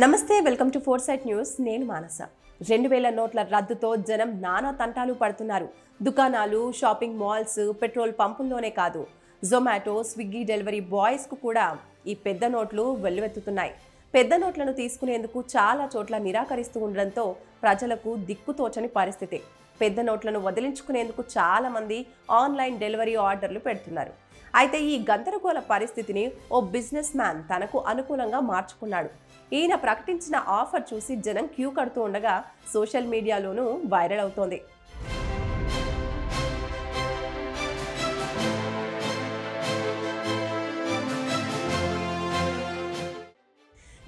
నమస్తే welcome to four site news. నేను మానస. రెండు వేల నోట్ల రద్దుతో జనం నానా తంటాలు పడుతున్నారు. దుకాణాలు షాపింగ్ మాల్స్ పెట్రోల్ పంపుల్లోనే కాదు. జొమాటో స్విగ్గీ డెలివరీ బాయ్స్కు కూడా ఈ పెద్ద నోట్లు వెల్లువెత్తుతున్నాయి. పెద్ద నోట్లను తీసుకునేందుకు చాలా చోట్ల నిరాకరిస్తూ ఉండడంతో ప్రజలకు దిక్కుతోచని పరిస్థితి. పెద్ద నోట్లను వదిలించుకునేందుకు చాలామంది ఆన్లైన్ డెలివరీ ఆర్డర్లు పెడుతున్నారు. అయితే ఈ గందరగోళ పరిస్థితిని ఓ బిజినెస్ మ్యాన్ తనకు అనుకూలంగా మార్చుకున్నాడు. ఈయన ప్రకటించిన ఆఫర్ చూసి జనం క్యూ కడుతూ ఉండగా సోషల్ మీడియాలోనూ వైరల్ అవుతోంది.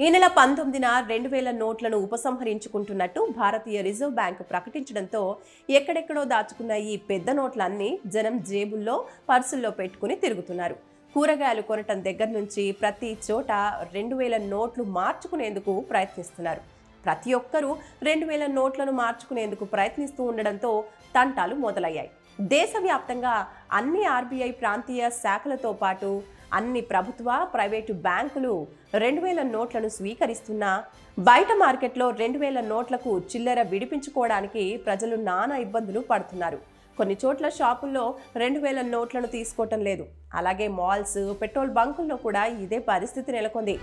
ఈ నెల పంతొమ్మిదిన రెండు వేల నోట్లను ఉపసంహరించుకుంటున్నట్టు భారతీయ రిజర్వ్ బ్యాంక్ ప్రకటించడంతో ఎక్కడెక్కడో దాచుకున్న ఈ పెద్ద నోట్లన్నీ జనం జేబుల్లో పర్సుల్లో పెట్టుకుని తిరుగుతున్నారు. కూరగాయలు కొనటం దగ్గర నుంచి ప్రతి చోట రెండు వేల నోట్లు మార్చుకునేందుకు ప్రయత్నిస్తున్నారు. ప్రతి ఒక్కరూ రెండు వేల నోట్లను మార్చుకునేందుకు ప్రయత్నిస్తూ ఉండడంతో తంటాలు మొదలయ్యాయి. దేశవ్యాప్తంగా అన్ని ఆర్బీఐ ప్రాంతీయ శాఖలతో పాటు అన్ని ప్రభుత్వ ప్రైవేటు బ్యాంకులు రెండు వేల నోట్లను స్వీకరిస్తున్నా బయట మార్కెట్లో రెండు వేల నోట్లకు చిల్లర విడిపించుకోవడానికి ప్రజలు నానా ఇబ్బందులు పడుతున్నారు. కొన్ని చోట్ల షాపుల్లో రెండు వేల నోట్లను తీసుకోవటం లేదు. అలాగే మాల్స్ పెట్రోల్ బంకుల్లో కూడా ఇదే పరిస్థితి నెలకొంది.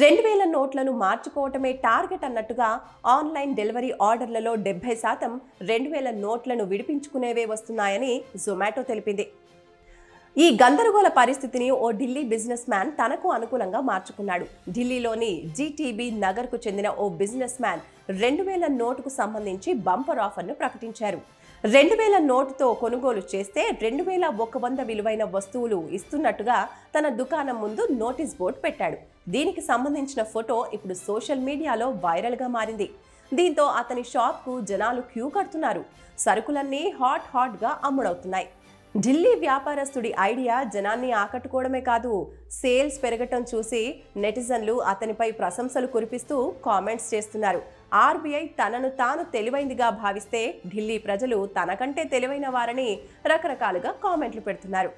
రెండు వేల నోట్లను మార్చుకోవటమే టార్గెట్ అన్నట్టుగా ఆన్లైన్ డెలివరీ ఆర్డర్లలో డెబ్బై శాతం రెండు వేల నోట్లను విడిపించుకునేవే వస్తున్నాయని జొమాటో తెలిపింది. ఈ గందరగోళ పరిస్థితిని ఓ ఢిల్లీ బిజినెస్ మ్యాన్ తనకు అనుకూలంగా మార్చుకున్నాడు. ఢిల్లీలోని జీటీబీ నగర్కు చెందిన ఓ బిజినెస్ మ్యాన్ రెండు వేల నోటుకు సంబంధించి బంపర్ ఆఫర్ను ప్రకటించారు. రెండు వేల నోటుతో కొనుగోలు చేస్తే రెండు వేల ఒక వంద విలువైన వస్తువులు ఇస్తున్నట్టుగా తన దుకాణం ముందు నోటీస్ బోర్డు పెట్టాడు. దీనికి సంబంధించిన ఫోటో ఇప్పుడు సోషల్ మీడియాలో వైరల్గా మారింది. దీంతో అతని షాప్కు జనాలు క్యూ కడుతున్నారు. సరుకులన్నీ హాట్ హాట్గా అమ్ముడవుతున్నాయి. ఢిల్లీ వ్యాపారస్తుడి ఐడియా జనాన్ని ఆకట్టుకోవడమే కాదు సేల్స్ పెరగటం చూసి నెటిజన్లు అతనిపై ప్రశంసలు కురిపిస్తూ కామెంట్స్ చేస్తున్నారు. ఆర్బీఐ తనను తాను తెలివైందిగా భావిస్తే ఢిల్లీ ప్రజలు తనకంటే తెలివైన వారని రకరకాలుగా కామెంట్లు పెడుతున్నారు.